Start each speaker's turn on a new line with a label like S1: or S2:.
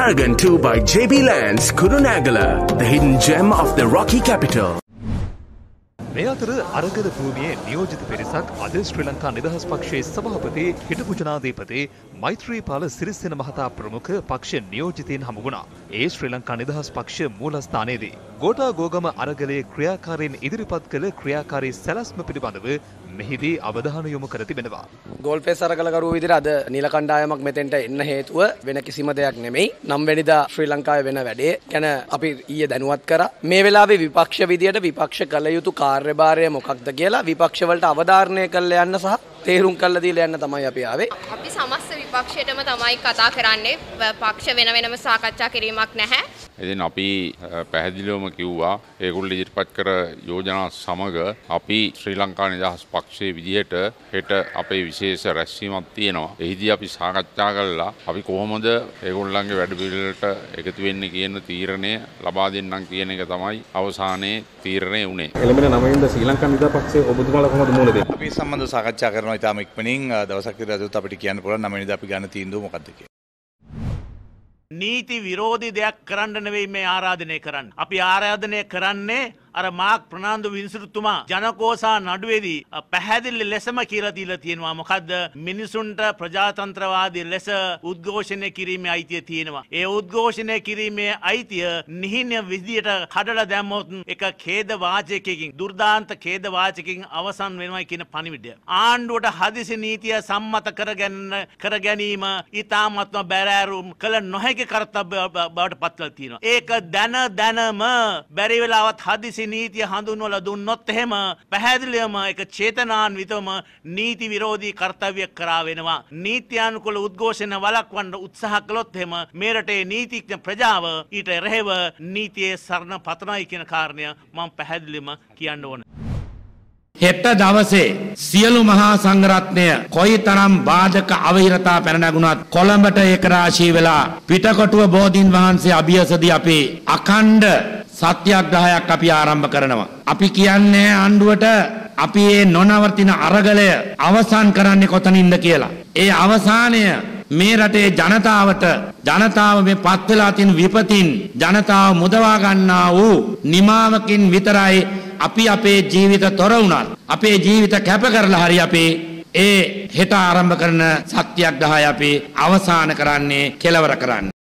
S1: Paragon 2 by JB Lands, Kurunagala, the hidden gem of the Rocky capital.
S2: මේ අතර අරගල භූමියේ නියෝජිත පිරිසක් අද ශ්‍රී ලංකා නිදහස් පක්ෂයේ සභාපති හිටපු ජනාධිපති මෛත්‍රීපාල සිරිසෙන මහතා ප්‍රමුඛ පක්ෂ නියෝජිතයින් හමුවුණා. ඒ ශ්‍රී ලංකා නිදහස් පක්ෂ මූලස්ථානයේදී ගෝඨා ගෝගම අරගලයේ ක්‍රියාකාරීන් ඉදිරිපත් කළ ක්‍රියාකාරී සැලැස්ම පිළිබඳව මෙහිදී අවධානය යොමු කර තිබෙනවා.
S3: ගෝල්ෆේස් අරගලකරුවෝ විදිහට අද නිල කණ්ඩායමක් මෙතෙන්ට එන්න හේතුව වෙන කිසිම දෙයක් නෙමෙයි. නම් වෙනිදා ශ්‍රී ලංකාවේ වෙන වැඩේ ගැන අපි ඊයේ දැනුවත් කරා. මේ වෙලාවේ විපක්ෂ විදියට විපක්ෂ කළ යුතු කාර්යභාරය මොකක්ද කියලා විපක්ෂ වලට අවධාරණය කරලා යන්න සහ තේරුම් කරලා දීලා යන්න තමයි අපි ආවේ.
S4: අපි සමස්ත විපක්ෂයටම තමයි කතා කරන්නේ. පක්ෂ වෙන වෙනම සාකච්ඡා කිරීමක් නැහැ.
S5: ඉතින් අපි පැහැදිලිවම කිව්වා ඒගොල්ලෝ ඉදිරිපත් කර යෝජනා සමග අපි ශ්‍රී ලංකා නිදහස් පක්ෂයේ විදිහට හෙට අපේ විශේෂ රැස්වීමක් තියෙනවා. එහිදී අපි සාකච්ඡා කළා අපි කොහොමද ඒගොල්ලන්ගේ වැඩපිළිවෙලට එකතු වෙන්නේ කියන තීරණය ලබා දෙන්නම් කියන එක තමයි අවසානයේ තීරණය වුණේ.
S6: එළඹෙන 9 වෙනිදා ශ්‍රී ලංකා නිදහස් පක්ෂයේ ඔබතුමාලා කොහොමද මුණ දෙන්නේ?
S7: අපි සම්බන්ධව සාකච්ඡා කරනවා ඉතාම ඉක්මනින් දවසක් විතර අපිට කියන්න පුළුවන් 9 වෙනිදා අපි ගන්න තීන්දුව මොකක්ද කියලා.
S8: නීති විරෝධී දෙයක් කරන්න නෙවෙයි මේ ආරාධනය කරන්න. අපි ආරාධනය කරන්නේ අර මාක් ප්‍රනාන්දු විනිසුරුතුමා ජනකෝසා නඩුවේදී පැහැදිලි ලෙසම කියලා දීලා තියෙනවා. මොකද්ද? මිනිසුන්ට ප්‍රජාතන්ත්‍රවාදී ලෙස උද්ඝෝෂණය කිරීමේ අයිතිය තියෙනවා. ඒ උද්ඝෝෂණය කිරීමේ අයිතිය නිහින විදියට කඩලා දැම්මොත් එක ඛේද වාචකයකින් දුර්දාන්ත ඛේද වාචකකින් අවසන් වෙනවා කියන පණිවිඩය. ආණ්ඩුවට හදිසි නීතිය සම්මත කරගන්න කර ගැනීම ඉතාමත්ම බැරෑරුම් කළ නොහැකි කර්තව්‍ය බවට පත්වලා තියෙනවා. ඒක දැන දැනම බැරි වෙලාවත් හදිසි පොලිසි නීතිය හඳුන්වල දුන්නොත් එහෙම පැහැදිලිවම එක චේතනාන්විතවම නීති විරෝධී කර්තව්‍ය කරා වෙනවා. නීත්‍යානුකූල උද්ඝෝෂණ වළක්වන්න උත්සාහ කළොත් එහෙම මේ රටේ නීතිඥ ප්‍රජාව ඊට රැහෙව නීතියේ සරණ පතනයි කියන කාරණය මම පැහැදිලිවම කියන්න ඕන.
S9: හෙට දවසේ සියලු මහා සංඝරත්නය කොයි තරම් බාධක අවහිරතා පැනනගුණත් කොළඹට ඒකරාශී වෙලා පිටකොටුව බෝධීන් වහන්සේ අභියසදී අපේ අකණ්ඩ සත්‍යග්‍රහයක් අපි ආරම්භ කරනවා. අපි කියන්නේ ආණ්ඩුවට අපි මේ නොනවතින අරගලය අවසන් කරන්නේ කොතනින්ද කියලා. ඒ අවසානය මේ රටේ ජනතාවට ජනතාව මේ පත් වෙලා තියෙන විපතින් ජනතාව මුදවා ගන්නා වූ නිමාවකින් විතරයි අපි අපේ ජීවිත තොර වුණත් අපේ ජීවිත කැප කරලා හරි අපේ ඒ හෙට ආරම්භ කරන සත්‍යග්‍රහය අපි අවසන් කරන්නේ කෙලවර කරන්නේ